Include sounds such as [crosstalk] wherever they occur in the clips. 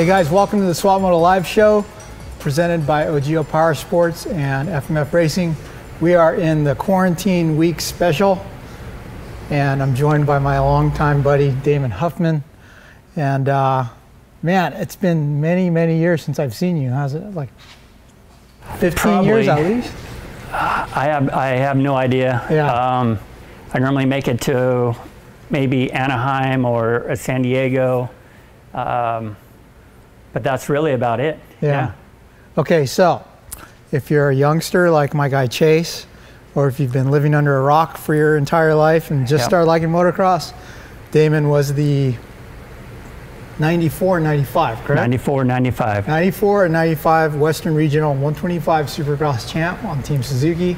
Hey guys, welcome to the Swap Moto Live Show presented by OGIO Power Sports and FMF Racing. We are in the quarantine week special and I'm joined by my longtime buddy Damon Huffman. And uh, man, it's been many, many years since I've seen you. How's it? Like 15 Probably. years at least? I have I have no idea. Yeah. Um, I normally make it to maybe Anaheim or uh, San Diego, um, but that's really about it. Yeah. Okay, so if you're a youngster like my guy Chase, or if you've been living under a rock for your entire life and just Yep. started liking motocross, Damon was the 94 95, correct? 94, 95. 94 and 95 Western Regional 125 Supercross champ on Team Suzuki.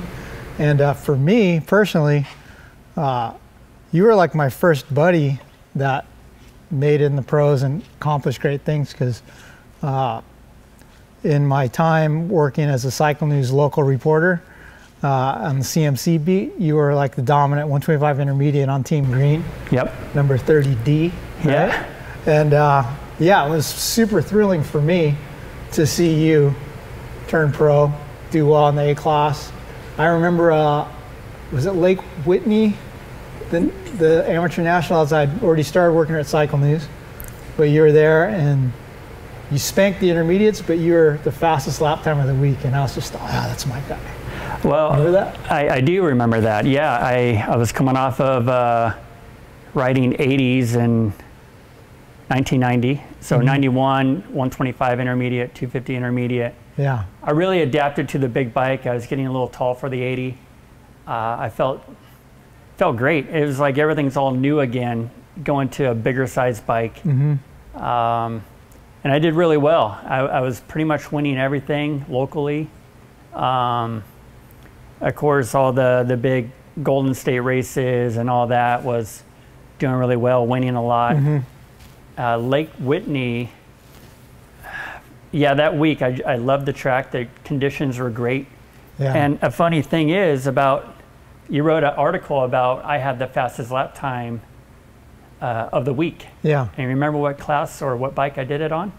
And uh, for me personally, uh, you were like my first buddy that made in the pros and accomplished great things because uh, in my time working as a Cycle News local reporter uh, on the CMC beat, you were like the dominant 125 intermediate on Team Green Yep. number 30D. Yeah. And uh, yeah, it was super thrilling for me to see you turn pro, do well in the A class. I remember, uh, was it Lake Whitney, the, the amateur nationals? I'd already started working at Cycle News, but you were there and you spanked the intermediates, but you were the fastest lap time of the week. And I was just, oh, that's my guy. Well, Remember that? I, I do remember that. Yeah, I, I was coming off of uh, riding 80s in 1990. So Mm-hmm. 91, 125 intermediate, 250 intermediate. Yeah. I really adapted to the big bike. I was getting a little tall for the 80. Uh, I felt felt great. It was like everything's all new again, going to a bigger size bike. Um, and I did really well. I, I was pretty much winning everything locally. Um, of course, all the the big Golden State races and all that was doing really well, winning a lot. Uh, Lake Whitney yeah, that week I, I loved the track. The conditions were great. Yeah. And a funny thing is about you wrote an article about I had the fastest lap time uh, of the week. yeah. And you remember what class or what bike I did it on?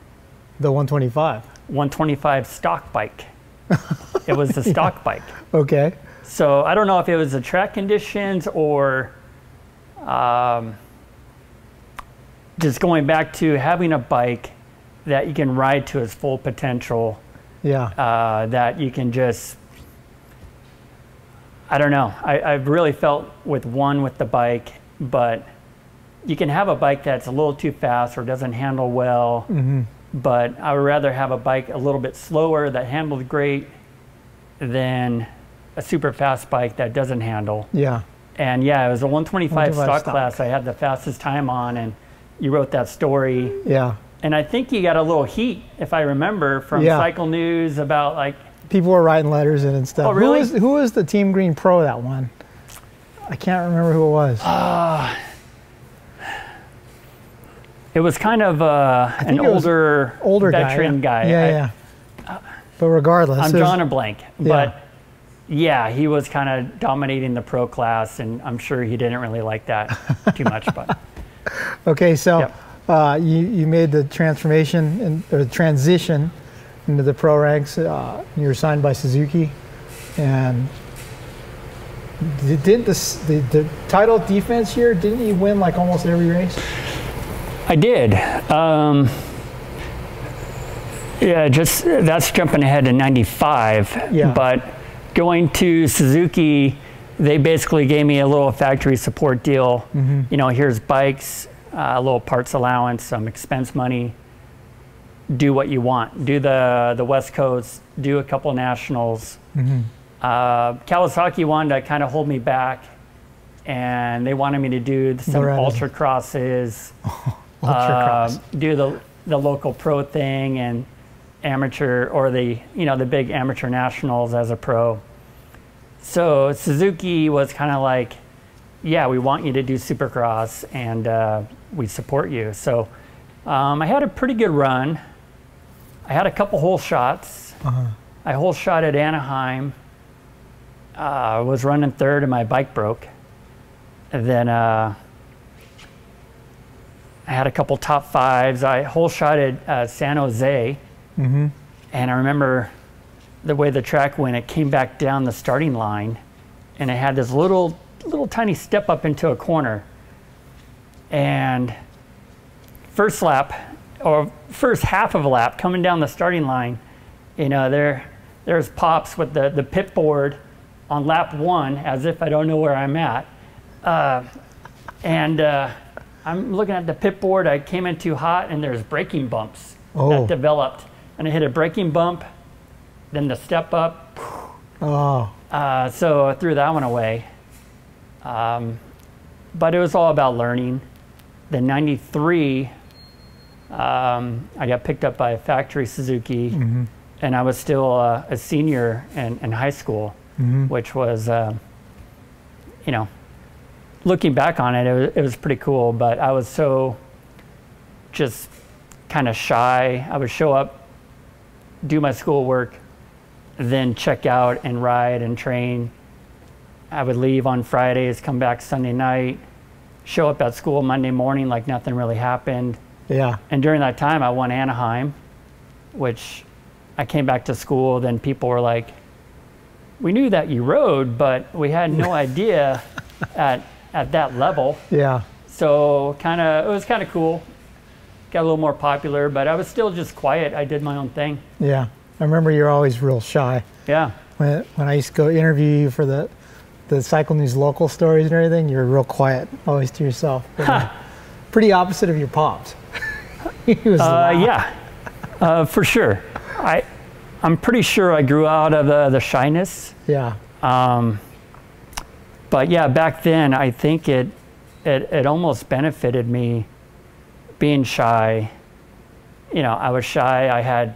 The 125. 125 stock bike. [laughs] it was the stock bike. Okay. So I don't know if it was the track conditions or um, just going back to having a bike that you can ride to its full potential. Yeah. uh, that you can just I don't know. I, I've really felt with one with the bike, but you can have a bike that's a little too fast or doesn't handle well. Mm-hmm. But I would rather have a bike a little bit slower that handles great than a super fast bike that doesn't handle. yeah. And yeah, it was a 125 125 stock, stock. class. I had the fastest time on, and you wrote that story. Yeah. And I think you got a little heat, if I remember, from Yeah. Cycle News about like people were writing letters in and stuff. Oh, really? Who was, who was the Team Green Pro that one? I can't remember who it was. It was kind of uh, an think it was older, Older guy. veteran yeah. guy. Yeah, I, yeah. But regardless, I'm drawing a blank, but yeah, he was kind of dominating the pro class, and I'm sure he didn't really like that [laughs] too much. But okay, so Yep. uh, you you made the transformation and or the transition into the pro ranks. Uh, you were signed by Suzuki, and did, did this the, the title defense here? Didn't you win like almost every race? I did. Um, yeah, just that's jumping ahead to 95. Yeah. But going to Suzuki, they basically gave me a little factory support deal. You know, here's bikes, uh, a little parts allowance, some expense money. Do what you want. Do the the West Coast. Do a couple nationals. Uh, Kawasaki wanted to kind of hold me back, and they wanted me to do some Loretta. ultra crosses [laughs] Ultracross. um, do the the local pro thing and amateur or the you know the big amateur nationals as a pro. So Suzuki was kind of like, yeah, we want you to do Supercross and uh, we support you. So um, I had a pretty good run. I had a couple hole shots. I hole shot at Anaheim. Uh, was running third and my bike broke. And then uh, I had a couple top fives. I hole shotted uh, San Jose, Mm-hmm. and I remember the way the track went. It came back down the starting line, and it had this little, little tiny step up into a corner. And first lap, or first half of a lap, coming down the starting line, you know, there, there's pops with the the pit board on lap one, as if I don't know where I'm at. Uh, and uh, I'm looking at the pit board. I came in too hot, and there's braking bumps Oh. that developed. And I hit a braking bump, then the step up. Oh, Uh, so I threw that one away. Um, but it was all about learning. The 93, um, I got picked up by a factory Suzuki, and I was still uh, a senior in, in high school, which was, uh, you know, looking back on it, it was, it was pretty cool. But I was so just kind of shy. I would show up, do my schoolwork, then check out and ride and train. I would leave on Fridays, come back Sunday night, show up at school Monday morning like nothing really happened. Yeah. And during that time, I won Anaheim, which I came back to school. Then people were like, "We knew that you rode, but we had no [laughs] idea at at that level." Yeah. So kind of, it was kind of cool. Got a little more popular, but I was still just quiet. I did my own thing. Yeah. I remember you're always real shy. Yeah. When, when I used to go interview you for the, the Cycle News local stories and everything, you were real quiet, always to yourself. [laughs] Pretty opposite of your pops. [laughs] he was Uh, yeah, uh, for sure. I, I'm pretty sure I grew out of the, the shyness. Yeah. Um, but yeah, back then I think it, it it almost benefited me being shy. You know, I was shy. I had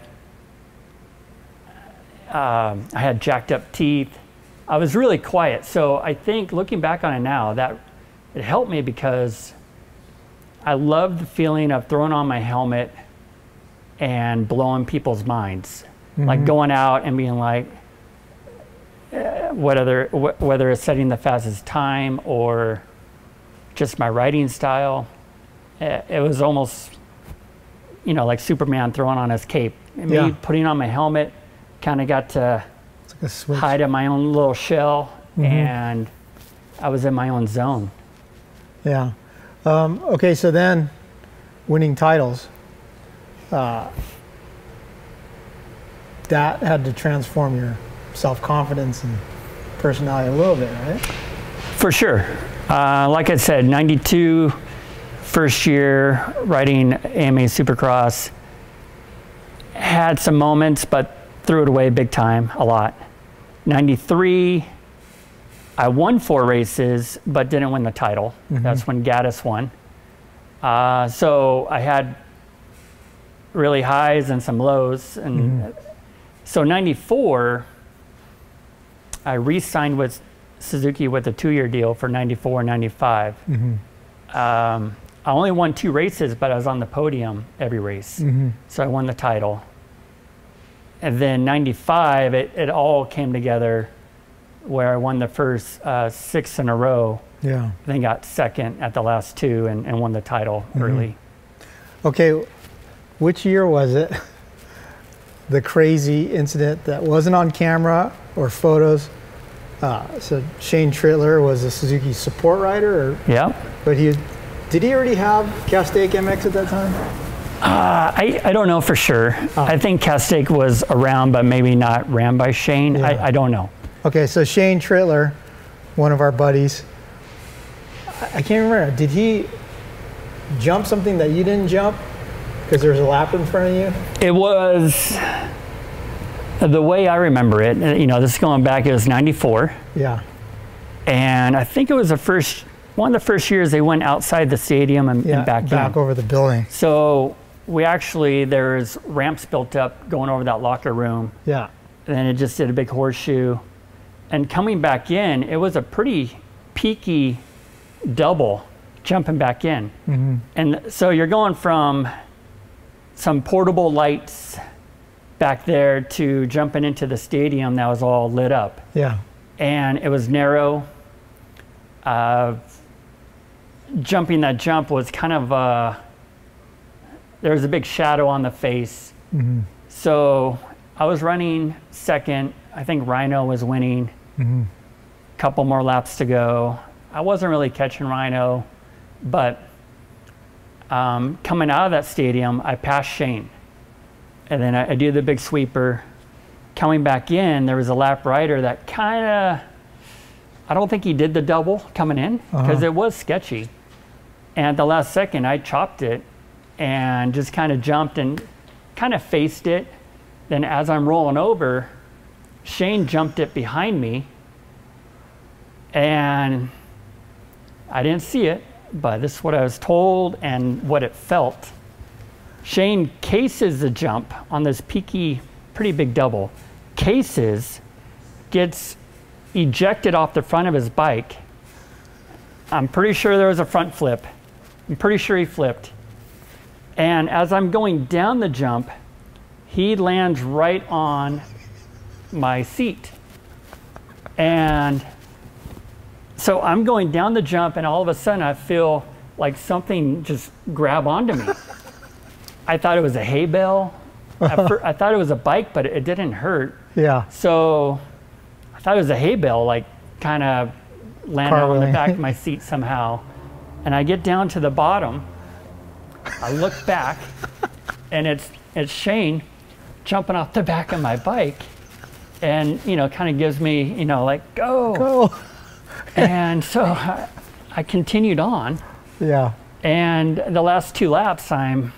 um, I had jacked up teeth. I was really quiet. So I think looking back on it now, that it helped me because I love the feeling of throwing on my helmet and blowing people's minds, like going out and being like, uh, whether wh- whether it's setting the fastest time or just my writing style. It, it was almost, you know, like Superman throwing on his cape. Me Yeah. putting on my helmet, kind of got to like hide in my own little shell, and I was in my own zone. Yeah. Um, okay, so then winning titles. Uh, that had to transform your self confidence and personality a little bit, right? For sure. Uh, like I said, 92, first year riding AMA Supercross. Had some moments, but threw it away big time, a lot. 93, I won four races, but didn't win the title. That's when Gaddis won. Uh, so I had really highs and some lows. And so 94, I re-signed with Suzuki with a two-year deal for 94 and 95. Um, I only won two races, but I was on the podium every race. So I won the title. And then 95, it, it all came together where I won the first uh, six in a row, Yeah. then got second at the last two and, and won the title early. Okay, which year was it? [laughs] The crazy incident that wasn't on camera or photos. Uh, so Shane Trittler was a Suzuki support rider, or, Yeah. but he did he already have Castaic MX at that time? Uh, I, I don't know for sure. I think Castaic was around, but maybe not ran by Shane. Yeah. I, I don't know. Okay, so Shane Trittler, one of our buddies, I can't remember. Did he jump something that you didn't jump because there was a lap in front of you? It was the way I remember it. You know, this is going back. It was '94, Yeah. and I think it was the first one of the first years they went outside the stadium and, Yeah. and back, back in. over the building. So we actually there's ramps built up going over that locker room, Yeah. and it just did a big horseshoe. And coming back in, it was a pretty peaky double jumping back in. And so you're going from some portable lights back there to jumping into the stadium that was all lit up. Yeah. And it was narrow. Uh, jumping that jump was kind of uh, there was a big shadow on the face. So I was running second. I think Rhino was winning. Couple more laps to go. I wasn't really catching Rhino, but um, coming out of that stadium, I passed Shane, and then I, I do the big sweeper. Coming back in, there was a lap rider that kind of. I don't think he did the double coming in because it was sketchy. And at the last second, I chopped it and just kind of jumped and kind of faced it. Then, as I'm rolling over, Shane jumped it behind me. And I didn't see it, but this is what I was told and what it felt. Shane cases the jump on this peaky, pretty big double. Cases, gets ejected off the front of his bike. I'm pretty sure there was a front flip. I'm pretty sure he flipped. And as I'm going down the jump, he lands right on my seat. And so I'm going down the jump, and all of a sudden I feel like something just grab onto me. [laughs] I thought it was a hay bale. [laughs] I thought it was a bike, but it didn't hurt. Yeah. So I thought it was a hay bale, like kind of landed on the back of my seat somehow. And I get down to the bottom. I look back, and it's it's Shane jumping off the back of my bike, and you know, kind of gives me you know like go. Oh. [laughs] And so I, I continued on, Yeah. and the last two laps, I'm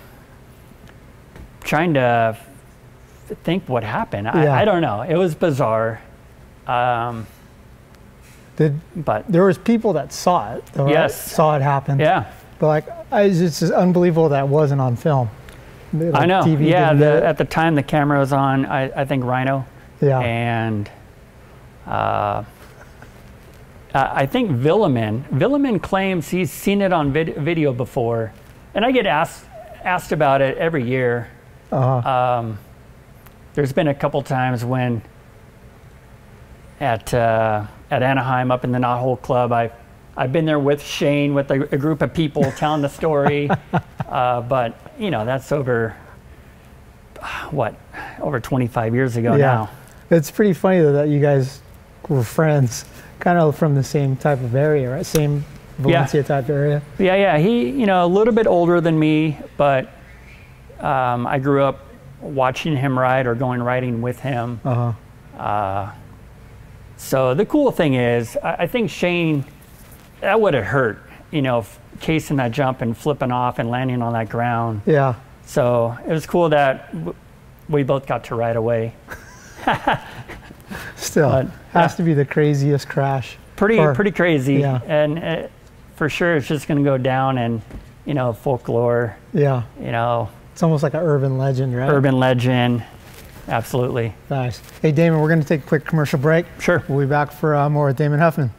trying to think what happened. Yeah. I, I don't know. It was bizarre. Um, Did but there was people that saw it? Though, right? Yes. Saw it happen. yeah, But like, I, it's just unbelievable that wasn't on film. Like, I know. TV yeah, the, at the time the camera was on, I, I think Rhino. Yeah. And uh, I I think Villeman, Villeman claims he's seen it on vid- video before. And I get asked, asked about it every year. Uh-huh. Um, there's been a couple times when at uh, at Anaheim up in the Knothole Club, I I've been there with Shane with a, a group of people telling the story, [laughs] uh, but you know that's over what over 25 years ago yeah. now. It's pretty funny though that you guys were friends, kind of from the same type of area, right? Same Valencia type area. Yeah, yeah. He, you know, a little bit older than me, but um, I grew up watching him ride or going riding with him. Uh huh. Uh, so the cool thing is, I, I think Shane, that would have hurt, you know, f- casing that jump and flipping off and landing on that ground. Yeah. So it was cool that w- we both got to ride away. [laughs] [laughs] Still, But, has yeah. to be the craziest crash. Pretty, Or- pretty crazy. yeah. And uh, for sure, it's just going to go down and, you know, folklore, Yeah. you know, It's almost like an urban legend, right? urban legend. Absolutely. Nice. Hey, Damon, we're going to take a quick commercial break. Sure. We'll be back for uh, more with Damon Huffman.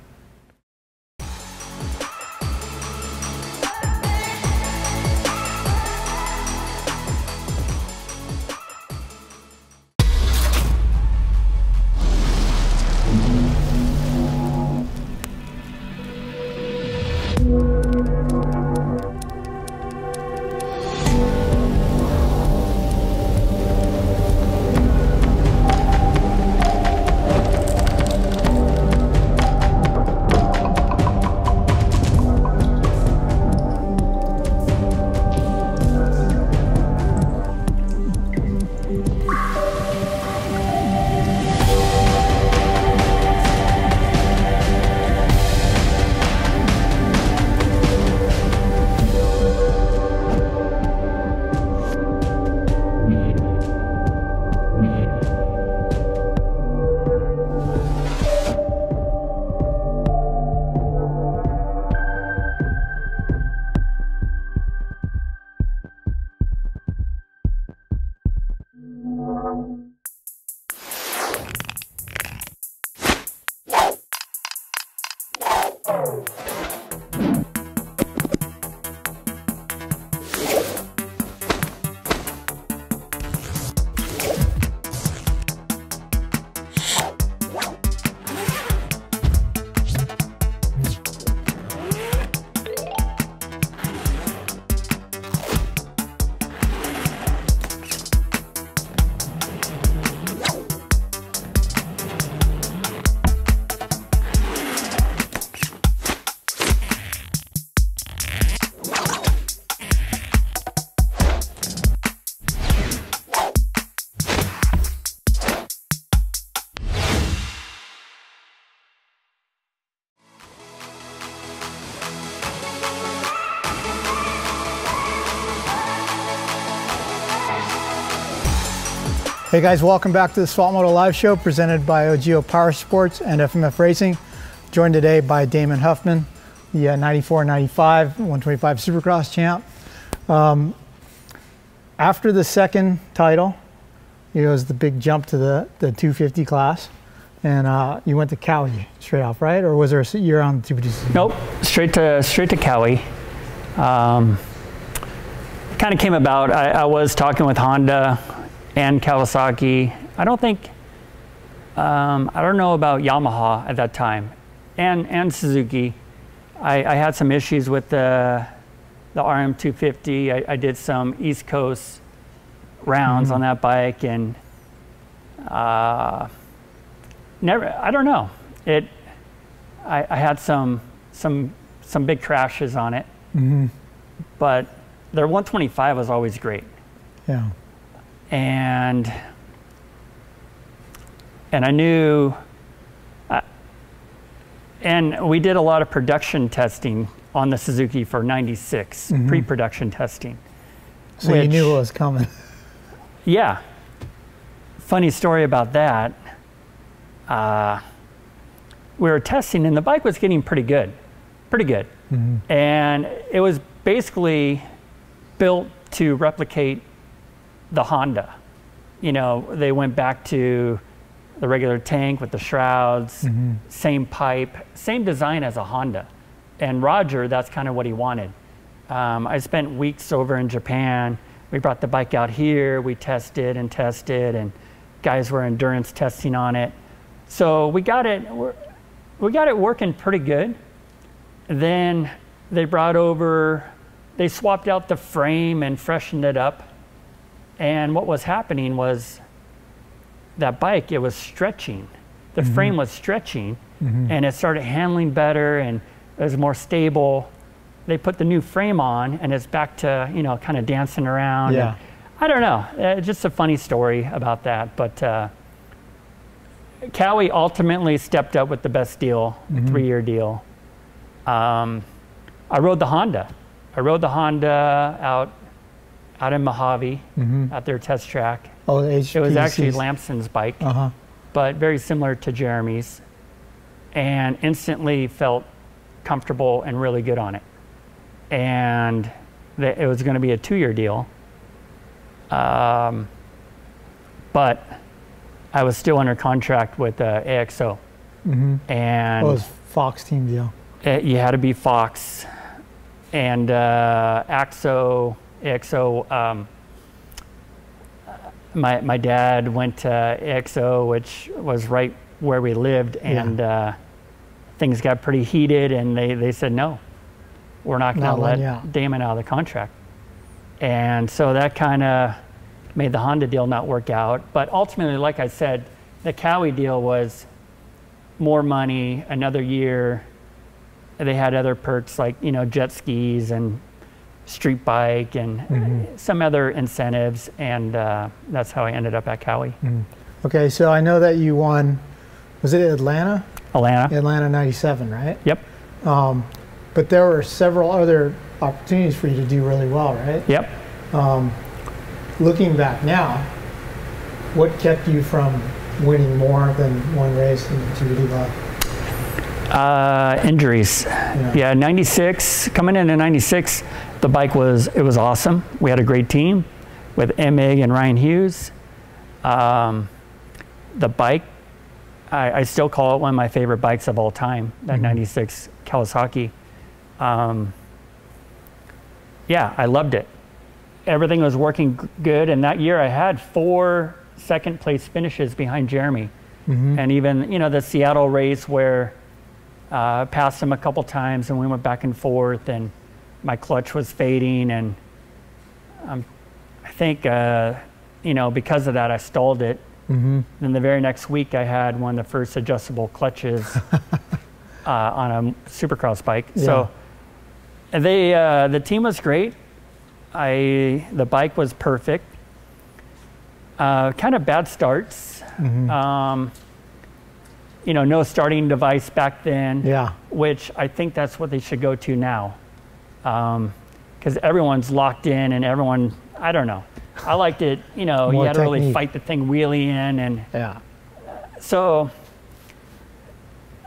Hey guys, welcome back to the Swap Moto Live Show presented by OGIO Power Sports and FMF Racing. Joined today by Damon Huffman, the uh, 94 95 125 Supercross champ. Um, after the second title, it was the big jump to the, the 250 class. And uh, you went to Kawi straight off, right? Or was there a year on the 250? Nope, straight to straight to Kawi. Um, kind of came about. I, I was talking with Honda and Kawasaki. I don't think, um, I don't know about Yamaha at that time, and and Suzuki. I, I had some issues with the the RM250. I, I did some East Coast rounds Mhm. on that bike, and uh, never. I don't know. It. I, I had some some some big crashes on it, mm -hmm. but their 125 was always great Yeah. And and I knew, uh, and we did a lot of production testing on the Suzuki for '96, Mhm. pre-production testing. So you knew Which- what was coming. [laughs] Yeah. Funny story about that. Uh, we were testing, and the bike was getting pretty good, pretty good, hmm and it was basically built to replicate the Honda. You know, they went back to the regular tank with the shrouds, hmm same pipe, same design as a Honda. And Roger, that's kind of what he wanted. Um, I spent weeks over in Japan. We brought the bike out here. We tested and tested, and guys were endurance testing on it. So we got it. We got it working pretty good. Then they brought over, they swapped out the frame and freshened it up. And what was happening was that bike, it was stretching. The Mhm. frame was stretching hmm and it started handling better and it was more stable. They put the new frame on and it's back to, you know, kind of dancing around. Yeah. I don't know. It's just a funny story about that. But uh, Kawi ultimately stepped up with the best deal, Mhm. three year deal. Um, I rode the Honda. I rode the Honda out out in Mojave hmm at their test track. Oh, the It was actually Lamson's bike Uh huh. but very similar to Jeremy's, and instantly felt comfortable and really good on it. And that it was going to be a two-year deal, um, but I was still under contract with uh, AXO, hmm and What was Fox team deal? it, you had to be Fox and uh, AXO. AXO. Um, my my dad went to AXO, which was right where we lived, and uh, things got pretty heated, and they, they said no, we're not going to let out." Damon out of the contract, and so that kind of made the Honda deal not work out. But ultimately, like I said, the Kawi deal was more money, another year. They had other perks like you know jet skis and street bike and Mhm. some other incentives, and uh, that's how I ended up at Kawi, Okay, so I know that you won. Was it Atlanta? Atlanta. Atlanta '97, right? Yep, Um, but there were several other opportunities for you to do really well, right? yep. Um, looking back now, what kept you from winning more than one race in the 250 left? Uh, injuries. Yeah. Yeah, 96, coming into 96, the bike was, it was awesome. We had a great team with Emig and Ryan Hughes. Um, the bike, I, I still call it one of my favorite bikes of all time, that Mhm. 96 Kawasaki. Um, yeah, I loved it. Everything was working good, and that year I had four second place finishes behind Jeremy Mhm. and even you know the Seattle race where uh, passed him a couple times and we went back and forth and my clutch was fading and um, I think uh, you know because of that I stalled it. Mhm. Then the very next week I had one of the first adjustable clutches [laughs] uh, on a supercross bike. So they uh, the team was great. I the bike was perfect. Uh, kind of bad starts. Mhm. Um, you know, no starting device back then, yeah. which I think that's what they should go to now. Because everyone's locked in and everyone, I don't know. I liked it. You know, you had to really fight the thing wheelie in, and Yeah. so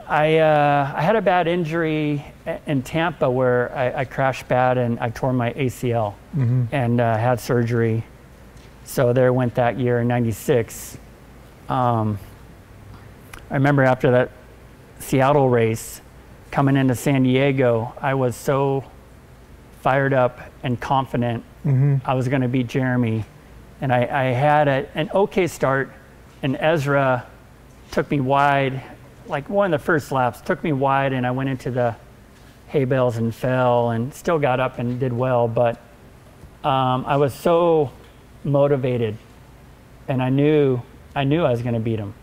I uh, I had a bad injury in Tampa where I, I crashed bad and I tore my ACL and uh, had surgery. So there went that year in '96. Um, I remember after that Seattle race, coming into San Diego, I was so fired up and confident I was going to beat Jeremy. And I, I had a, an okay start, and Ezra took me wide, like one of the first laps, took me wide, and I went into the hay bales and fell and still got up and did well. But um, I was so motivated, and I knew I knew I was going to beat him.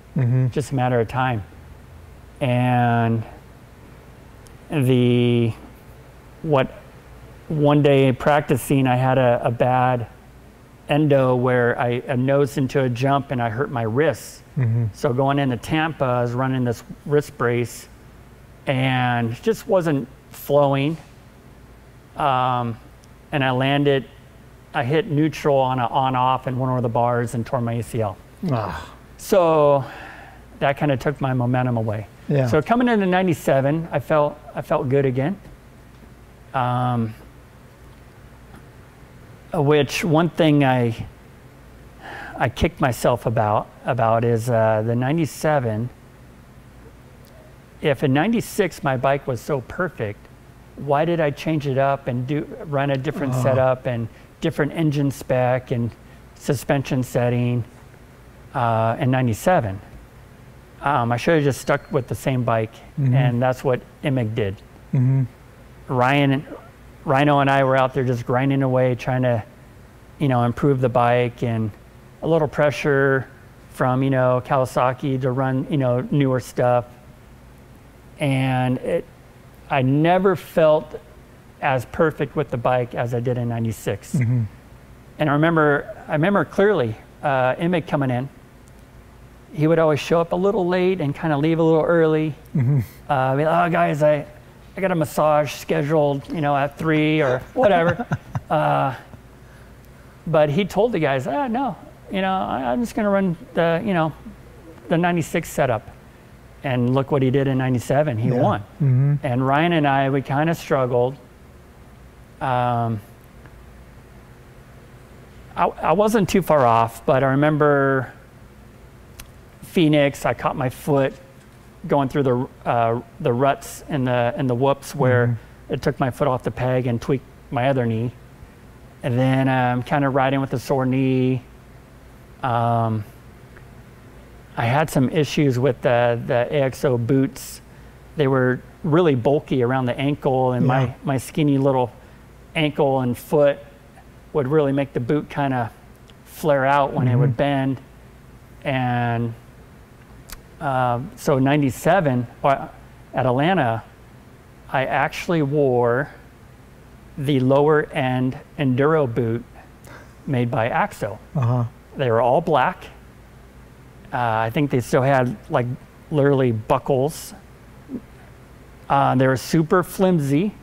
Just a matter of time. And the what one day practicing, I had a, a bad endo where I, I nosed into a jump and I hurt my wrist. So going into Tampa, I was running this wrist brace and it just wasn't flowing. Um, and I landed, I hit neutral on a on off and one of the bars and tore my ACL. Ah, So that kind of took my momentum away. Yeah. So coming into '97, I felt I felt good again. Um, which one thing I I kicked myself about about is uh, the '97. If in '96 my bike was so perfect, why did I change it up and do run a different setup and different engine spec and suspension setting uh, in '97? Um, I should have just stuck with the same bike, and that's what Emig did. Ryan, Rhino, and I were out there just grinding away, trying to, you know, improve the bike, and a little pressure from you know Kawasaki to run you know newer stuff, and it, I never felt as perfect with the bike as I did in '96. And I remember, I remember clearly, uh, Emig coming in he would always show up a little late and kind of leave a little early. Uh, be like, oh, guys, I, I got a massage scheduled, you know, at three or [laughs] whatever. uh, but he told the guys, ah, no, you know, I, I'm just going to run the, you know, the 96 setup. And look what he did in 97. He Yeah. won. And Ryan and I, we kind of struggled. Um, I, I wasn't too far off, but I remember Phoenix, I caught my foot going through the uh, the ruts and the and the whoops where it took my foot off the peg and tweaked my other knee, and then um, kind of riding with a sore knee. Um, I had some issues with the the AXO boots. They were really bulky around the ankle, and Yeah. my my skinny little ankle and foot would really make the boot kind of flare out when it would bend. And um, so 97 uh, at Atlanta, I actually wore the lower end enduro boot made by Axo. uh-huh. They were all black. Uh, I think they still had like literally buckles. Uh, they were super flimsy,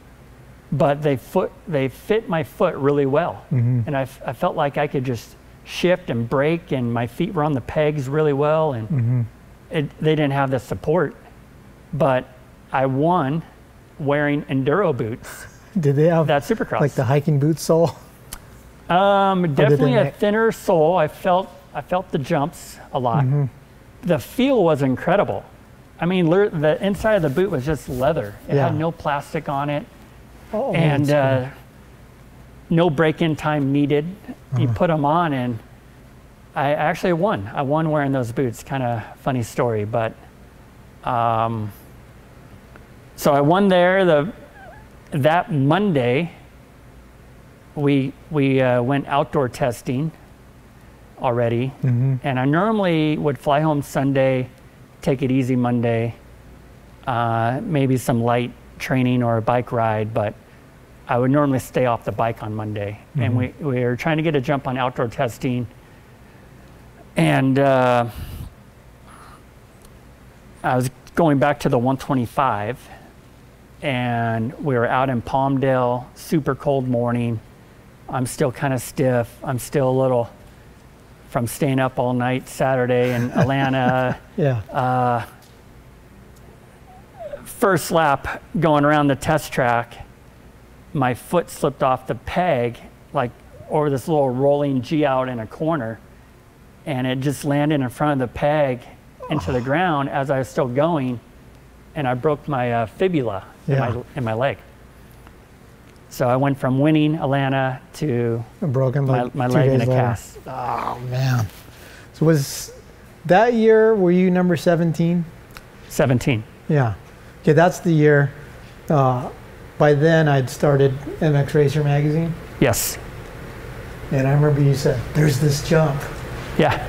but they foot they fit my foot really well, and I, f- I felt like I could just shift and brake, and my feet were on the pegs really well, and it, they didn't have the support, but I won wearing enduro boots. Did they have That Supercross. like the hiking boot sole? Um, definitely a thinner sole. I felt I felt the jumps a lot. The feel was incredible. I mean, le- the inside of the boot was just leather. It Yeah. had no plastic on it, Oh, and uh, no break-in time needed. You put them on, and I actually won. I won wearing those boots. Kind of funny story, but um, so I won there. The that Monday, we we uh, went outdoor testing already, and I normally would fly home Sunday, take it easy Monday, uh, maybe some light training or a bike ride, but I would normally stay off the bike on Monday. And we, we were trying to get a jump on outdoor testing. And uh, I was going back to the 125, and we were out in Palmdale, super cold morning. I'm still kind of stiff. I'm still a little from staying up all night Saturday in [laughs] Atlanta. Yeah. Uh, first lap going around the test track, my foot slipped off the peg, like over this little rolling G out in a corner, and it just landed in front of the peg into the ground as I was still going, and I broke my uh, fibula in, my, in my leg. So I went from winning Atlanta to A broken my, leg. my two leg in a later. cast. Oh man. So was that year? Were you number 17? 17. Yeah. Okay, that's the year. Uh, by then, I'd started MX Racer magazine, Yes. and I remember you said, "There's this jump." Yeah.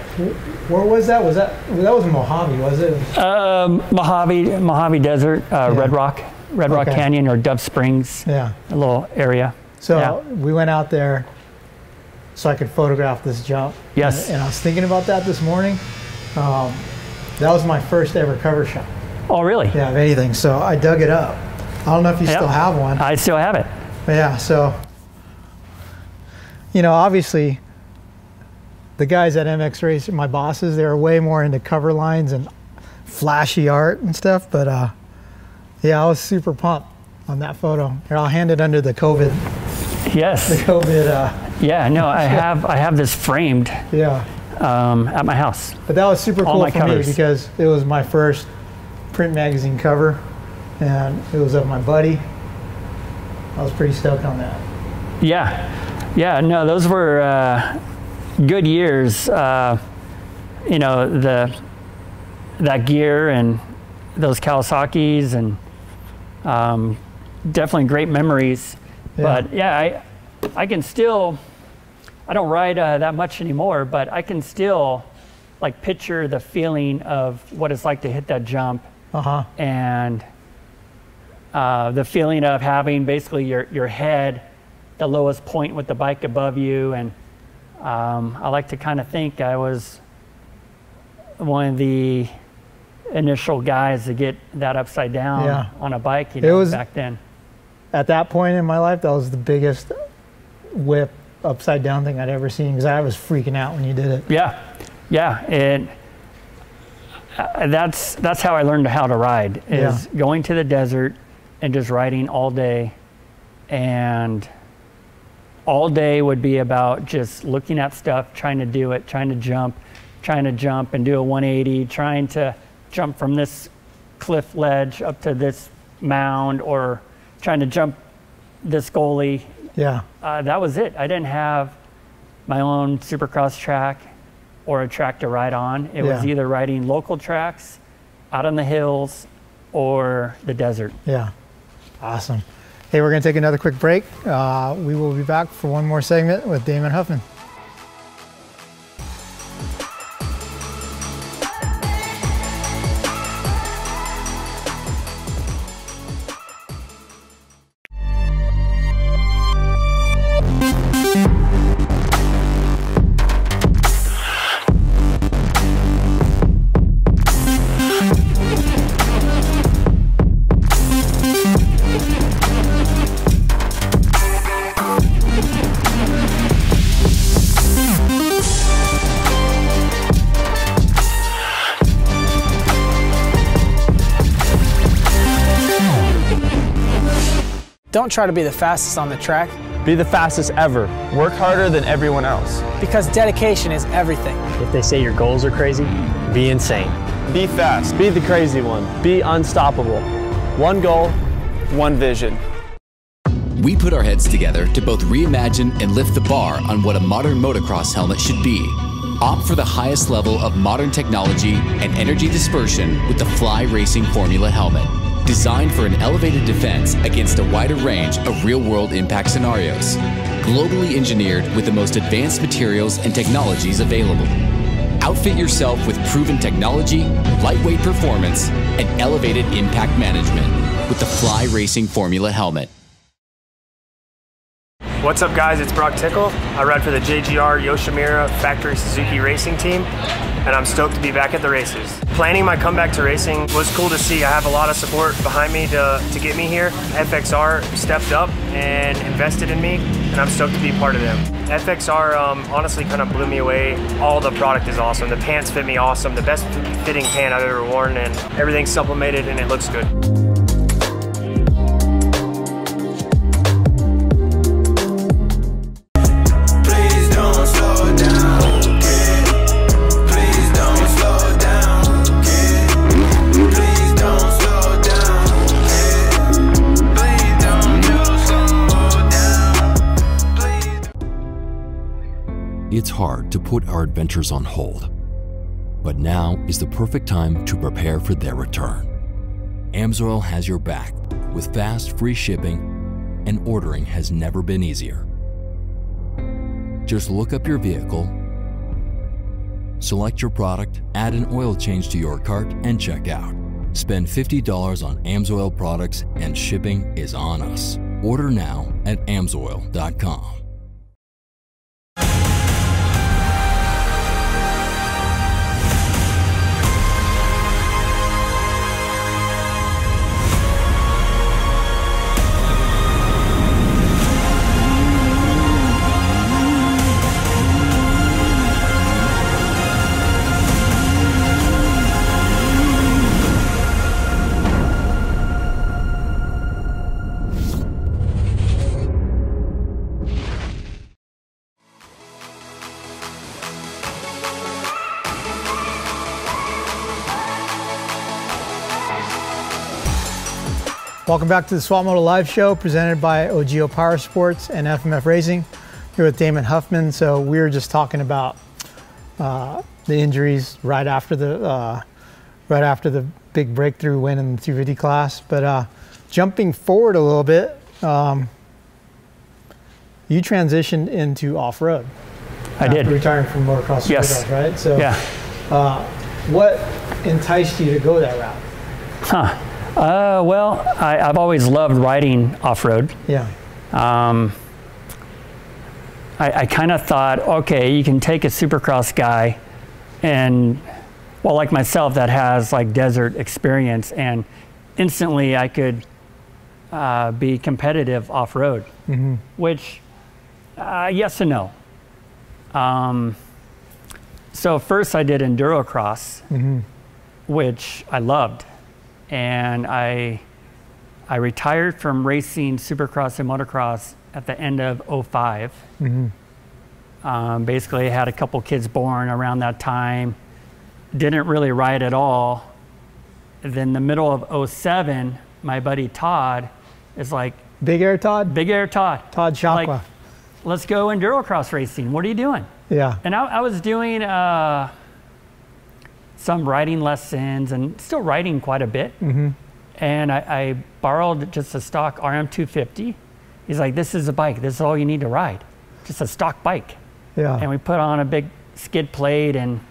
Where was that? Was that that was Mojave? Was it? Um, Mojave, Mojave Desert, uh, Yeah. Red Rock, Red Rock Okay. Canyon, or Dove Springs, Yeah. a little area. So Yeah. we went out there so I could photograph this jump. Yes. And, and I was thinking about that this morning. Um, that was my first ever cover shot. Oh, really? Yeah, of anything. So I dug it up. I don't know if you Yep. still have one. I still have it. But yeah, so you know, obviously the guys at MX Racer, my bosses, they're way more into cover lines and flashy art and stuff. But uh, yeah, I was super pumped on that photo. Here, I'll hand it under the COVID. Yes. The COVID. Uh, Yeah. No, I [laughs] have. I have this framed yeah, um, at my house. but that was super All cool for covers. me because it was my first print magazine cover, and it was of my buddy. I was pretty stoked on that. Yeah. Yeah. No, those were uh, good years. Uh, you know the that gear and those Kawasaki's and um, definitely great memories. Yeah. But yeah, I I can still I don't ride uh, that much anymore, but I can still like picture the feeling of what it's like to hit that jump Uh huh. and uh, the feeling of having basically your, your head the lowest point with the bike above you and um, i like to kind of think i was one of the initial guys to get that upside down Yeah. on a bike you It was- back then at that point in my life, that was the biggest whip upside down thing I'd ever seen because I was freaking out when you did it. yeah yeah and uh, that's that's how i learned how to ride is going to the desert and just riding all day and all day would be about just looking at stuff trying to do it trying to jump trying to jump and do a 180 trying to jump from this cliff ledge up to this mound or trying to jump this goalie Yeah. uh, that was it. I didn't have my own supercross track or a track to ride on. It was either riding local tracks out on the hills or the desert. Yeah. Awesome. Hey, we're going to take another quick break. Uh, we will be back for one more segment with Damon Huffman. Don't try to be the fastest on the track Be the fastest ever. Work harder than everyone else. because dedication is everything. If they say your goals are crazy, be insane. Be fast. Be the crazy one. Be unstoppable. One goal, one vision. We put our heads together to both reimagine and lift the bar on what a modern motocross helmet should be. Opt for the highest level of modern technology and energy dispersion with the Fly Racing Formula helmet. Designed for an elevated defense against a wider range of real world impact scenarios. Globally engineered with the most advanced materials and technologies available. Outfit yourself with proven technology, lightweight performance, and elevated impact management with the Fly Racing Formula helmet. What's up, guys? It's Broc Tickle. I ride for the JGR Yoshimura Factory Suzuki Racing Team. And I'm stoked to be back at the races. Planning my comeback to racing was cool to see. I have a lot of support behind me to, to get me here. FXR stepped up and invested in me, and I'm stoked to be part of them. FXR um, honestly kind of blew me away. All the product is awesome. The pants fit me awesome, the best fitting pant I've ever worn, and everything's supplemented and it looks good. Hard to put our adventures on hold, but now is the perfect time to prepare for their return. Amsoil has your back with fast, free shipping, and ordering has never been easier. Just look up your vehicle, select your product, add an oil change to your cart, and check out. Spend $50 on Amsoil products, and shipping is on us. Order now at amsoil.com. Welcome back to the Swap Moto Live Show presented by OGIO Power Sports and FMF Racing. Here with Damon Huffman. So we were just talking about uh, the injuries right after the uh, right after the big breakthrough win in the 250 class. But uh, jumping forward a little bit, um, you transitioned into off road. I did. Retiring from motocross, Yes. supercross, right? So, Yeah. uh, what enticed you to go that route? Huh. Uh, well, I, I've always loved riding off road. Yeah. Um, I, I kind of thought, okay, you can take a supercross guy and, well, like myself, that has like desert experience, and instantly I could uh, be competitive off road, Mm-hmm. which, uh, yes and no. Um, so, first I did endurocross, Mm-hmm. which I loved. And I, I retired from racing supercross and motocross at the end of 05. Mm-hmm. Um, basically, I had a couple kids born around that time. Didn't really ride at all. Then the middle of 07, my buddy Todd is like, Big Air Todd? Big Air Todd. Todd Shakwa. Like, let's go endurocross racing. What are you doing? yeah. And I, I was doing uh, some riding lessons and still riding quite a bit. Mm-hmm. And I, I borrowed just a stock RM250. He's like, this is a bike. This is all you need to ride. Just a stock bike. Yeah. And we put on a big skid plate and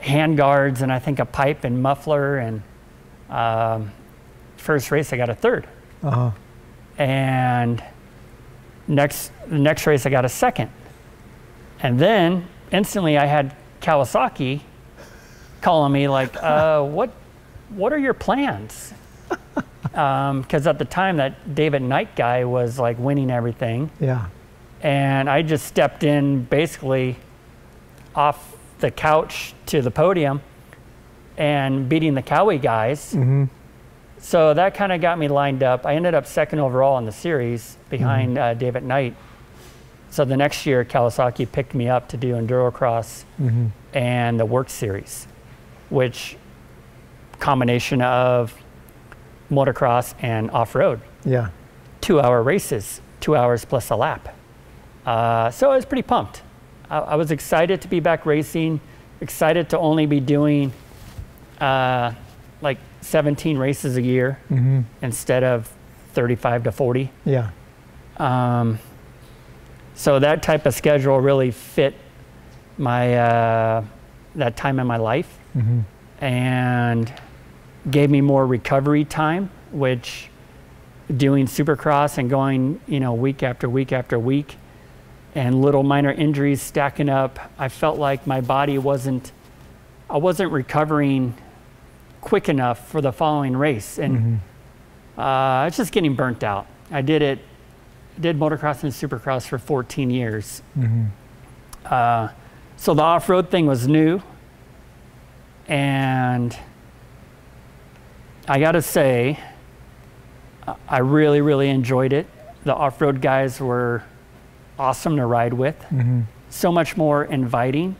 hand guards and I think a pipe and muffler. And um, first race, I got a third. Uh-huh. And next, the next race, I got a second. And then instantly, I had Kawasaki calling me like, [laughs] uh, "What, what are your plans?" [laughs] Because at the time, that David Knight guy was like winning everything, Yeah. and I just stepped in basically off the couch to the podium and beating the Kawi guys. Mm-hmm. So that kind of got me lined up. I ended up second overall in the series behind uh, David Knight. So the next year, Kawasaki picked me up to do endurocross Mm-hmm. and the WORCS Series, which combination of motocross and off-road, Yeah. two-hour races, two hours plus a lap. Uh, so I was pretty pumped. I, I was excited to be back racing, excited to only be doing uh, like 17 races a year Mm-hmm. instead of 35 to 40. Yeah. Um, so that type of schedule really fit my uh, that time in my life Mm-hmm. and gave me more recovery time, which doing supercross and going you know week after week after week and little minor injuries stacking up, I felt like my body wasn't I wasn't recovering quick enough for the following race, and uh, I was just getting burnt out. I did it, did motocross and supercross for 14 years. Uh, so the off-road thing was new, and I got to say, I- really, really enjoyed it. The off-road guys were awesome to ride with. Mm-hmm. So much more inviting.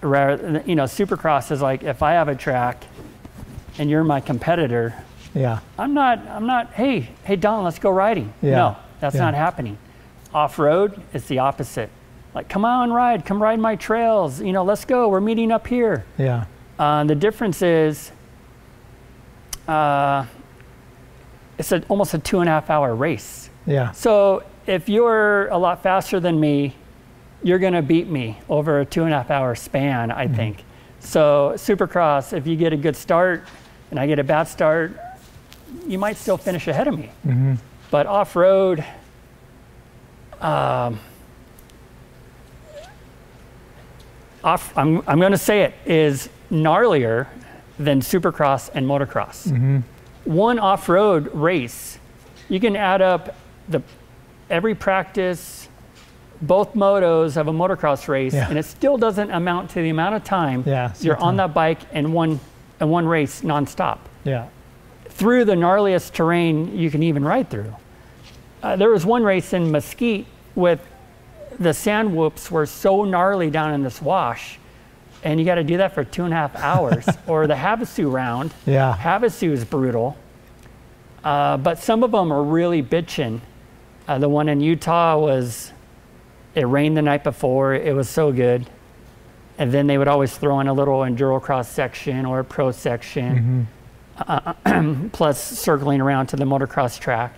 Rather, you know, Supercross is like if I have a track, and you're my competitor, Yeah. I'm not. I'm not. Hey, hey, Don, let's go riding. Yeah. No, that's Yeah. not happening. Off-road, it's the opposite. Like, come on, ride. Come ride my trails. You know, let's go. We're meeting up here. Yeah. Uh, the difference is, uh, it's a, almost a two and a half hour race. Yeah. So if you're a lot faster than me, you're going to beat me over a two and a half hour span, I think. So Supercross, if you get a good start and I get a bad start, you might still finish ahead of me. mm-hmm. But off road, off, I'm, I'm going to say it, is gnarlier than supercross and motocross. One off road race, you can add up the, every practice, both motos of a motocross race, Yeah. and it still doesn't amount to the amount of time Yeah, you're your on that bike in one, in one race nonstop Yeah. through the gnarliest terrain you can even ride through. Uh, there was one race in Mesquite with the sand whoops were so gnarly down in this wash, and you got to do that for two and a half hours. [laughs] or the Havasu round. Yeah. Havasu is brutal, uh, but some of them are really bitching. Uh, the one in Utah was, it rained the night before. It was so good. And then they would always throw in a little enduro cross section or a pro section [clears throat] plus circling around to the motocross track,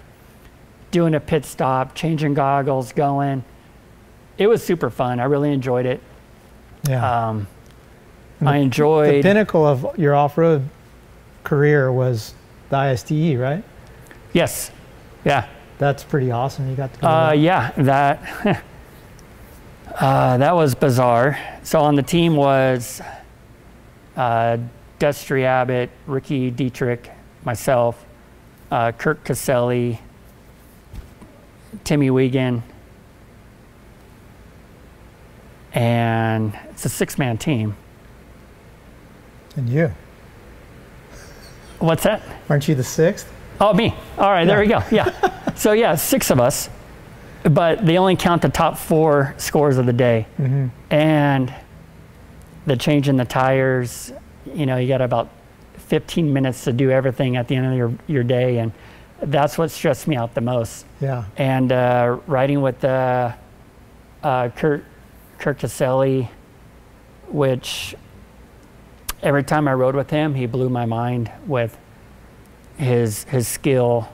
doing a pit stop, changing goggles, going. It was super fun. I really enjoyed it. Yeah. Um, I enjoyed. the pinnacle of your off-road career was the ISDE, right? yes, yeah, That's pretty awesome. You got to uh, yeah. That [laughs] uh, that was bizarre. So on the team was uh, Destry Abbott, Ricky Dietrich, myself, uh, Kurt Caselli, Timmy Weigand, and it's a six-man team. And you. What's that? Aren't you the sixth? Oh, me. All right, there we go. Yeah. [laughs] so yeah, six of us, but they only count the top four scores of the day, mm-hmm. and the change in the tires. You know, you got about 15 minutes to do everything at the end of your your day, and that's what stressed me out the most. Yeah. And uh, riding with uh, uh, Kurt Kurt Caselli, which every time I rode with him, he blew my mind with his his skill.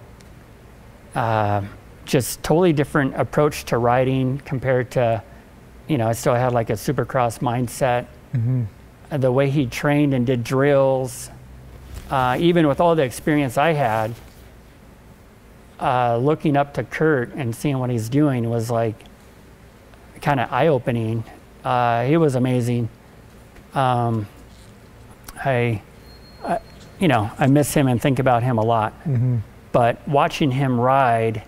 Uh, just totally different approach to riding compared to, you know, I still had like a supercross mindset. Uh, The way he trained and did drills, uh, even with all the experience I had, uh, looking up to Kurt and seeing what he's doing was like kind of eye opening. Uh, he was amazing. Um, I, I, you know, I miss him and think about him a lot. But watching him ride,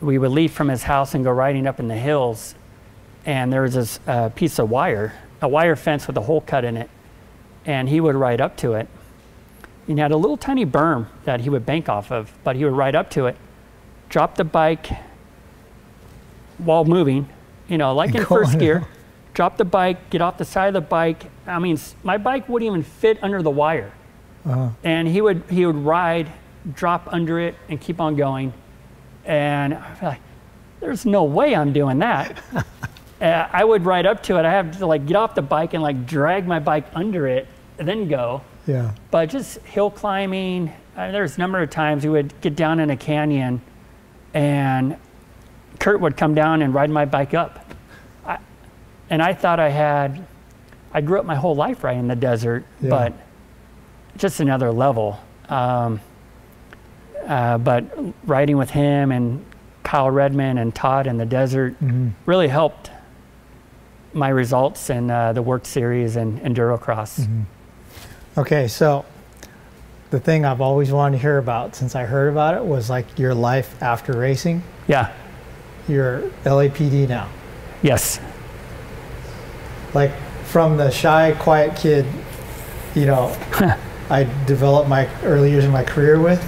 we would leave from his house and go riding up in the hills, and there was this uh, piece of wire, a wire fence with a hole cut in it, and he would ride up to it. And he had a little tiny berm that he would bank off of, but he would ride up to it, drop the bike while moving, you know, like [laughs] in Go first on. gear, drop the bike, get off the side of the bike. I mean, my bike wouldn't even fit under the wire. And he would he would ride, drop under it, and keep on going. And I feel like, there's no way I'm doing that. [laughs] uh, I would ride up to it. I have to like get off the bike and like drag my bike under it, and then go Yeah. but just hill climbing. Uh, there's a number of times we would get down in a canyon, and Kurt would come down and ride my bike up. I, and I thought I had, I grew up my whole life riding in the desert, Yeah. but just another level. Um, uh, but riding with him and Kyle Redmond and Todd in the desert really helped my results in uh, the World Series and Endurocross. Okay, so the thing I've always wanted to hear about since I heard about it was like your life after racing. Yeah. You're LAPD now. Yes. Like from the shy, quiet kid, you know, I developed my early years of my career with,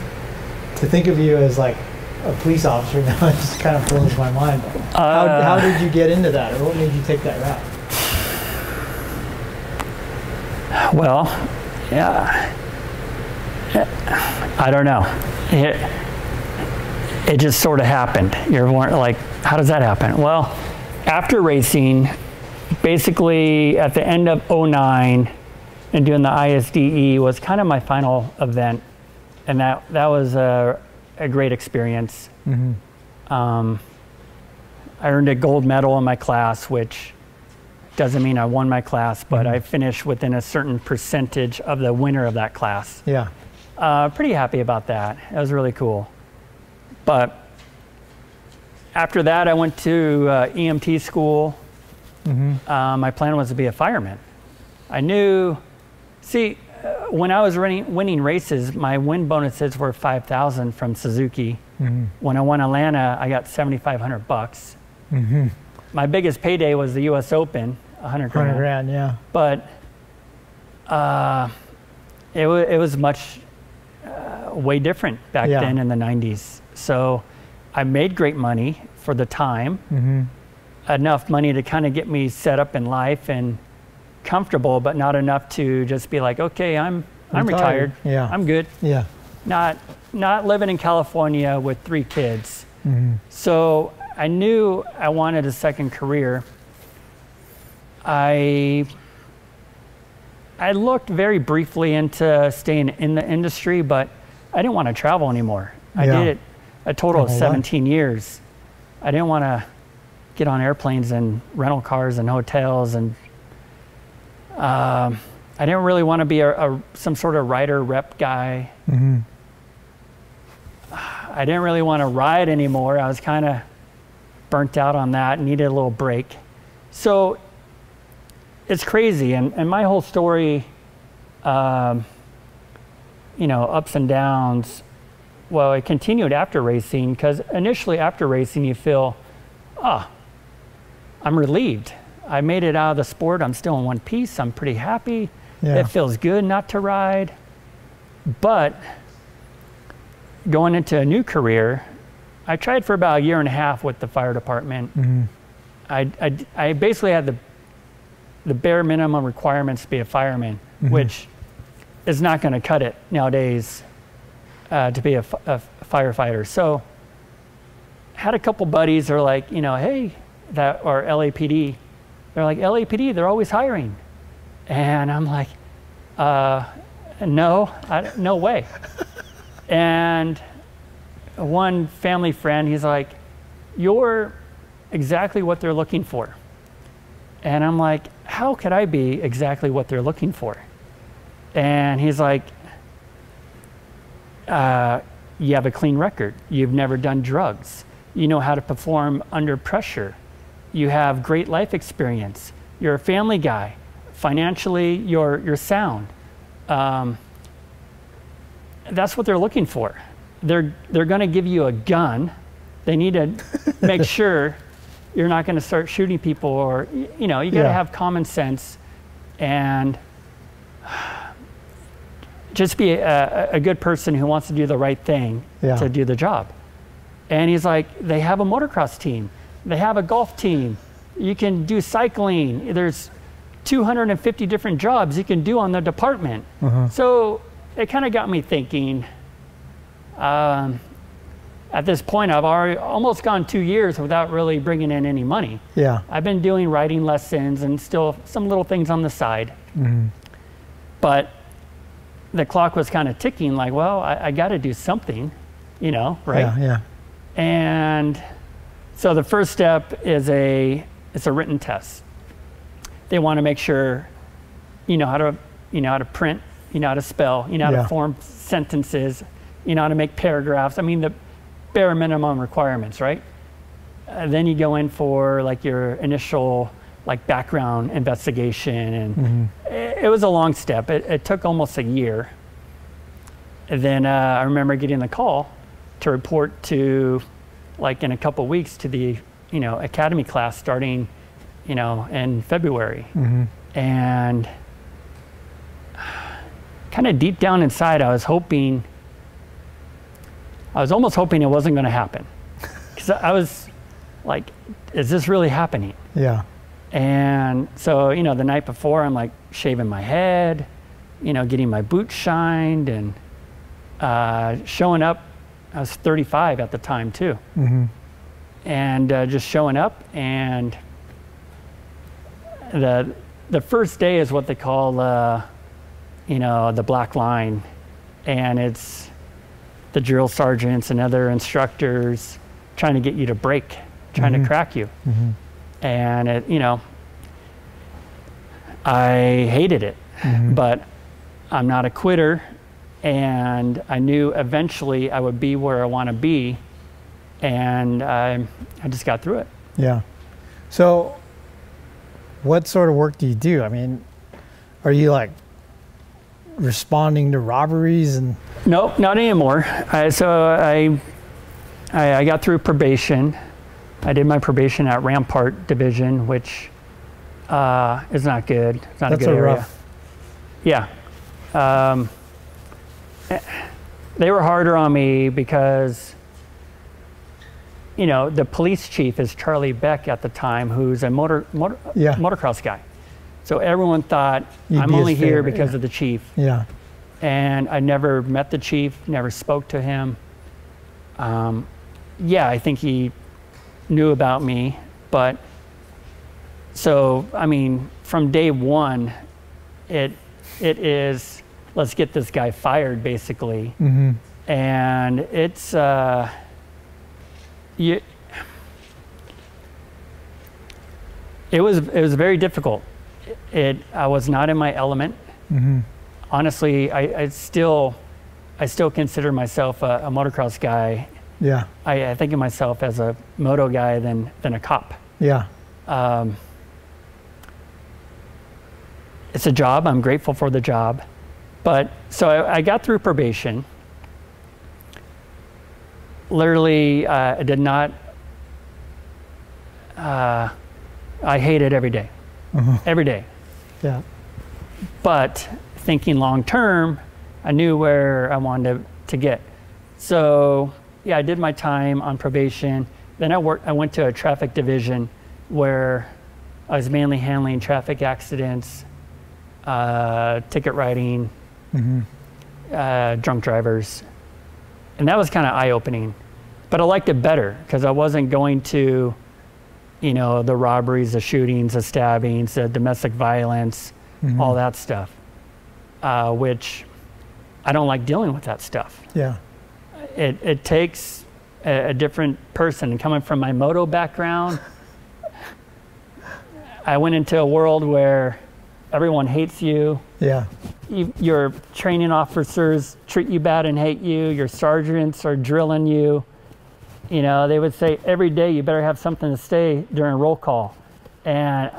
to think of you as like a police officer [laughs] now it just kind of blows my mind. how, Uh, how did you get into that, or what made you take that route? Well, yeah. I don't know. It, it just sort of happened. You're like, how does that happen? Well, after racing, basically at the end of 09 and doing the ISDE was kind of my final event. And that, that was a, a great experience. Um, I earned a gold medal in my class, which doesn't mean I won my class, but I finished within a certain percentage of the winner of that class. Yeah. Uh, pretty happy about that. That was really cool. But after that, I went to uh, EMT school. Uh, my plan was to be a fireman. I knew, see, uh, when I was running, winning races, my win bonuses were 5,000 from Suzuki. When I won Atlanta, I got 7,500 bucks. My biggest payday was the U.S. Open, 100 grand Hundred grand, yeah. but uh, it, wa it was much uh, way different back Yeah. then in the 90s. So I made great money for the time, Mm-hmm. enough money to kind of get me set up in life and comfortable, but not enough to just be like, okay, I'm I'm Retired. retired. Yeah. I'm good. Yeah. Not not living in California with three kids. Mm-hmm. So I knew I wanted a second career. I I looked very briefly into staying in the industry, but I didn't want to travel anymore. I did it a total of Your whole life. 17 years. I didn't want to get on airplanes and rental cars and hotels and um, I didn't really want to be a, a some sort of rider rep guy. Mm-hmm. [sighs] I didn't really want to ride anymore. I was kind of burnt out on that, needed a little break. So it's crazy. And, and my whole story, um, you know, ups and downs, well, it continued after racing because initially after racing, you feel, ah, I'm relieved. I made it out of the sport. I'm still in one piece. I'm pretty happy. Yeah. It feels good not to ride. But going into a new career, I tried for about a year and a half with the fire department. Mm-hmm. I, I, I basically had the, the bare minimum requirements to be a fireman, which is not going to cut it nowadays uh, to be a, a firefighter. So had a couple buddies are like, you know, hey, that are LAPD. They're like, LAPD, they're always hiring. And I'm like, uh, no, I, no way. and one family friend, he's like, you're exactly what they're looking for. And I'm like, how could I be exactly what they're looking for? And he's like, uh, you have a clean record. You've never done drugs. You know how to perform under pressure. You have great life experience. You're a family guy. Financially, you're, you're sound. Um, that's what they're looking for. They're, they're going to give you a gun. They need to [laughs] make sure you're not going to start shooting people or, you know, you got to Yeah. have common sense and just be a, a good person who wants to do the right thing Yeah. to do the job. And he's like, they have a motocross team, they have a golf team, you can do cycling. There's 250 different jobs you can do on the department. So it kind of got me thinking. Um, at this point, I've already almost gone two years without really bringing in any money. Yeah. I've been doing writing lessons and still some little things on the side. But the clock was kind of ticking like, well, I, I got to do something, you know, right? Yeah. Yeah. And so the first step is a it's a written test. They want to make sure you know how to you know how to print, you know how to spell, you know how Yeah. to form sentences, you know how to make paragraphs. I mean the bare minimum requirements, right? Uh, then you go in for like your initial like background investigation, and it, it was a long step. It, it took almost a year. And then uh, I remember getting the call to report to, like in a couple weeks, to the you know academy class starting, you know, in February, and kind of deep down inside, I was hoping. I was almost hoping it wasn't going to happen, [laughs] because I was like, "Is this really happening?" Yeah. And so, you know, the night before, I'm like shaving my head, you know, getting my boots shined and uh, showing up. I was 35 at the time, too. And uh, just showing up. And the, the first day is what they call, uh, you know, the black line. And it's the drill sergeants and other instructors trying to get you to break, trying to crack you and it, you know, I hated it, mm-hmm. but I'm not a quitter, and I knew eventually I would be where I want to be, and I, I just got through it. Yeah. So, what sort of work do you do? I mean, are you like responding to robberies and Nope, not anymore. I, so I, I, I got through probation. I did my probation at Rampart Division, which uh, is not good. It's not that's a good a area. rough? Yeah. Um, they were harder on me because, you know, the police chief is Charlie Beck at the time, who's a motor, motor Yeah. motocross guy. So everyone thought You'd I'm only here because yeah. of the chief Yeah. and I never met the chief, never spoke to him. Um, yeah, I think he knew about me, but so I mean, from day one, it it is let's get this guy fired, basically, Mm-hmm. and it's uh, you. It was it was very difficult. It I was not in my element Mm-hmm. honestly, I, I still, I still consider myself a, a motocross guy. Yeah. I, I think of myself as a moto guy than than a cop. Yeah. Um, it's a job. I'm grateful for the job, but so I, I got through probation. Literally, uh, I did not. Uh, I hate it every day. Every day Yeah. but thinking long term, I knew where I wanted to, to get. So yeah, I did my time on probation. Then I worked. I went to a traffic division where I was mainly handling traffic accidents, uh, ticket writing, uh, drunk drivers, and that was kind of eye opening. But I liked it better because I wasn't going to, you know, the robberies, the shootings, the stabbings, the domestic violence, all that stuff, uh, which I don't like dealing with that stuff. Yeah. It, it takes a, a different person. And coming from my moto background, I went into a world where everyone hates you. Yeah. you. Your training officers treat you bad and hate you. Your sergeants are drilling you. You know, they would say every day you better have something to say during roll call. And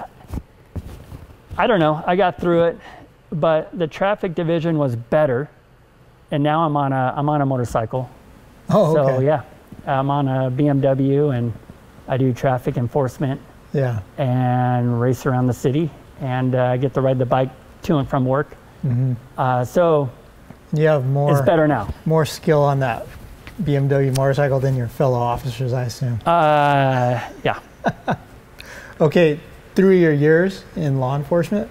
I don't know, I got through it, but the traffic division was better. And now I'm on a I'm on a motorcycle. Oh, So yeah, I'm on a BMW and I do traffic enforcement Yeah. and race around the city and uh, get to ride the bike to and from work. Uh, so You have more it's better now. more skill on that BMW motorcycle than your fellow officers, I assume. Uh, yeah. [laughs] Okay, through your years in law enforcement,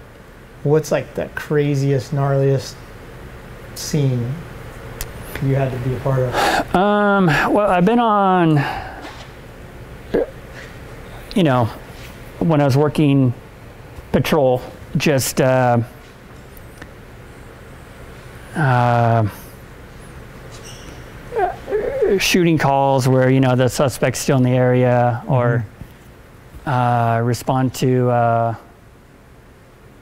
what's like the craziest, gnarliest scene you had to be a part of? Um, well, I've been on, you know, when I was working patrol, just uh, uh, shooting calls where you know the suspect's still in the area, or uh, respond to, uh,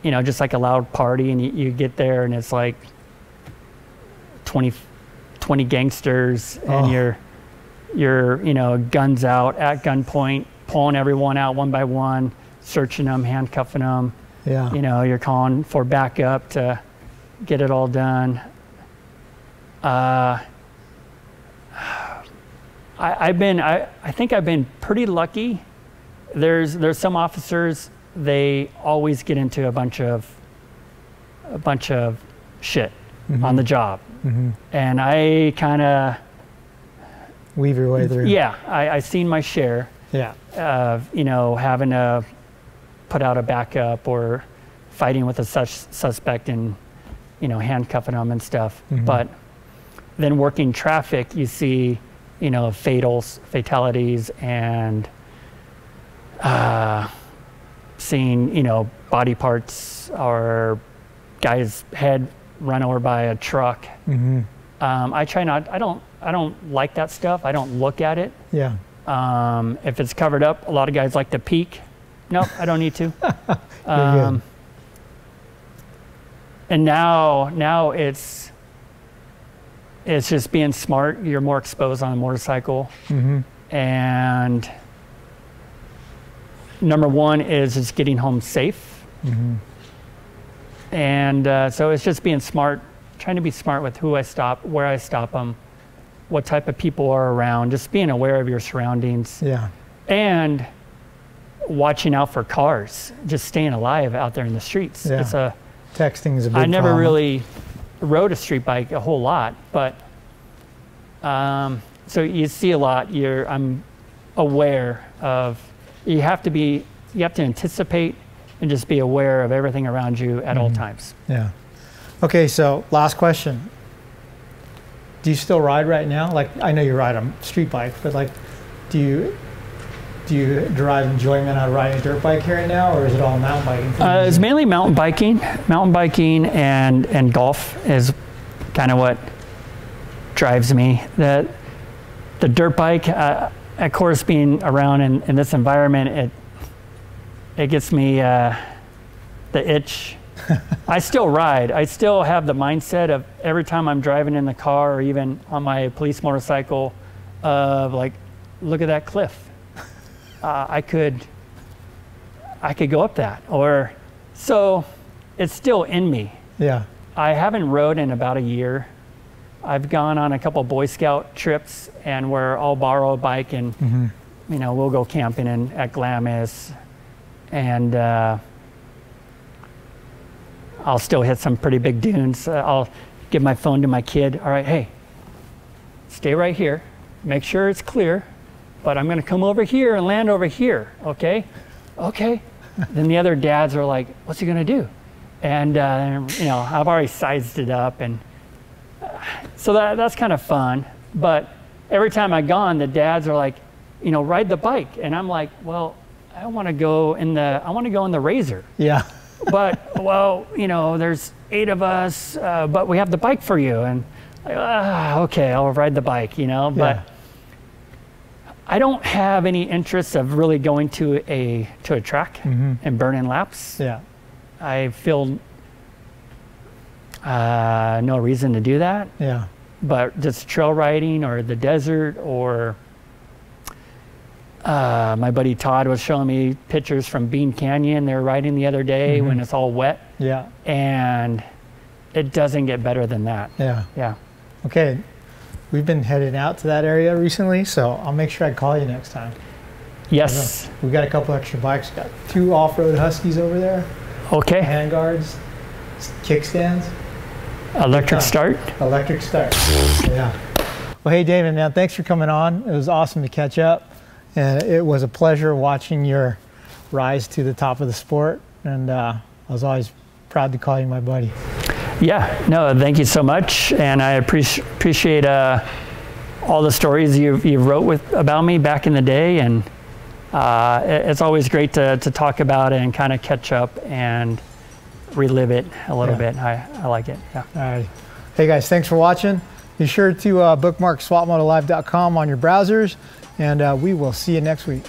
you know, just like a loud party, and you, you get there and it's like 20, 20 gangsters, and Oh. you're you're you know guns out at gunpoint, pulling everyone out one by one, searching them, handcuffing them. Yeah. You know, you're calling for backup to get it all done. Uh, I, I've been, I, I think I've been pretty lucky. There's, there's some officers, they always get into a bunch of, a bunch of shit on the job. And I kind of, Weave your way through. yeah, I, I seen my share Yeah. of you know having to put out a backup or fighting with a such suspect and you know handcuffing them and stuff. But then working traffic, you see you know fatals, fatalities, and uh, seeing you know body parts or guy's head run over by a truck. Um, I try not. I don't. I don't like that stuff. I don't look at it. Yeah. Um, if it's covered up, a lot of guys like to peek. Nope, I don't need to. [laughs] um, and now, now it's it's just being smart. You're more exposed on a motorcycle, and number one is just getting home safe. And uh, so it's just being smart, trying to be smart with who I stop, where I stop them, what type of people are around, just being aware of your surroundings Yeah. and watching out for cars, just staying alive out there in the streets. Yeah. It's a Texting is a big I never problem. really rode a street bike a whole lot, but um, so you see a lot. You're I'm aware of. You have to be. You have to anticipate and just be aware of everything around you at Mm-hmm. all times. Yeah. Okay, so last question. Do you still ride right now? Like I know you ride a street bike, but like do you do you derive enjoyment out of riding a dirt bike here and now or is it all mountain biking? Uh, it's mainly mountain biking. Mountain biking and and golf is kind of what drives me. The the dirt bike, uh, of course, being around in, in this environment, it it gets me uh, the itch. [laughs] I still ride. I still have the mindset of every time I'm driving in the car or even on my police motorcycle, of like, look at that cliff. Uh, I could I could go up that. Or so it's still in me. yeah. I haven't rode in about a year. I've gone on a couple Boy Scout trips and where I'll borrow a bike and you know we'll go camping in at Glamis and uh, I'll still hit some pretty big dunes. Uh, I'll give my phone to my kid. All right, hey, stay right here. Make sure it's clear. But I'm going to come over here and land over here. Okay? Okay. [laughs] then the other dads are like, what's he going to do? And, uh, you know, I've already sized it up. And uh, so that, that's kind of fun. But every time I gone, the dads are like, you know, ride the bike. And I'm like, well, I want to go in the, I want to go in the Razor Yeah. [laughs] but well, you know, there's eight of us, uh, but we have the bike for you, and uh, okay, I'll ride the bike, you know. But Yeah. I don't have any interest of really going to a to a track and burning laps. Yeah. I feel uh, no reason to do that. Yeah. But just trail riding or the desert or uh, my buddy Todd was showing me pictures from Bean Canyon. They were riding the other day when it's all wet, Yeah. and it doesn't get better than that. Yeah. Yeah. Okay. We've been heading out to that area recently, so I'll make sure I call you next time. Yes. We've got a couple extra bikes. Got two off-road Huskies over there, Okay. hand guards, kickstands, Electric start. electric start. yeah. Well, hey, David, man, thanks for coming on. It was awesome to catch up, and it was a pleasure watching your rise to the top of the sport. And uh, I was always proud to call you my buddy. Yeah. No. Thank you so much, and I appreciate appreciate uh, all the stories you you wrote with about me back in the day, and uh, it- it's always great to to talk about it and kind of catch up and relive it a little Yeah. bit. I I like it. Yeah. All right. Hey, guys, thanks for watching. Be sure to uh, bookmark swapmotolive.com on your browsers, and uh, we will see you next week.